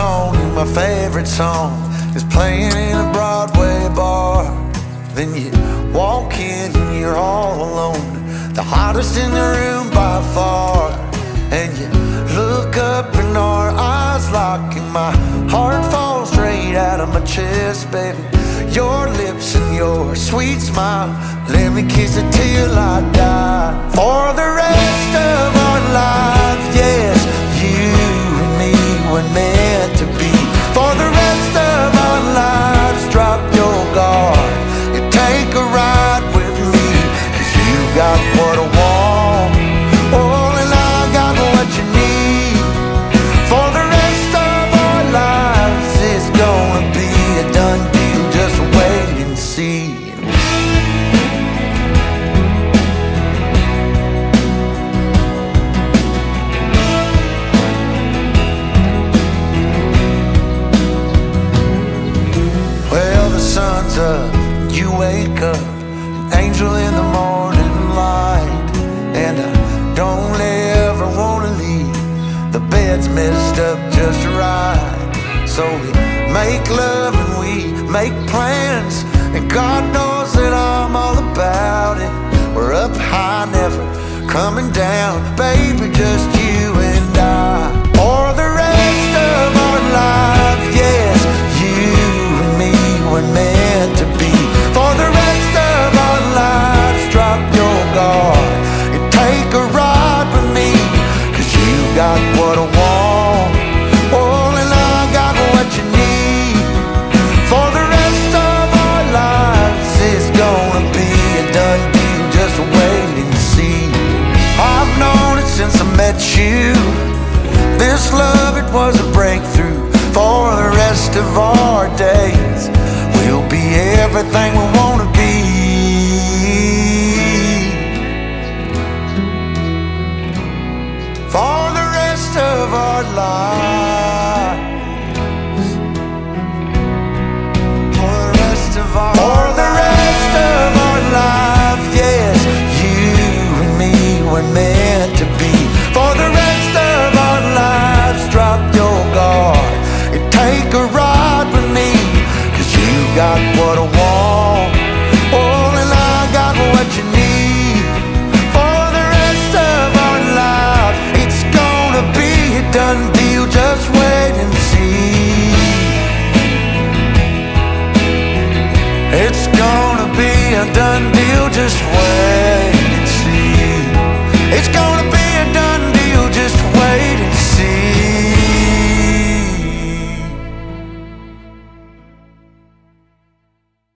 song and my favorite song is playing in a Broadway bar. Then you walk in and you're all alone, the hottest in the room by far. And you look up and our eyes lock, and my heart falls straight out of my chest, baby. Your lips and your sweet smile, let me kiss it till I die. For the rest of up, you wake up, an angel in the morning light. And I don't ever wanna leave, the bed's messed up just right. So we make love and we make plans, and God knows that I'm all about it. We're up high, never coming down, baby, just you and I. what I want. And I got what you need. For the rest of our lives, it's gonna be a done deal. Just wait and see. I've known it since I met you. This love, it was a breakthrough for the rest of our days. We'll be everything we wanna got what I want. Oh, and I got what you need. For the rest of our lives, it's gonna be a done deal. Just wait and see. It's gonna be a done deal, just wait.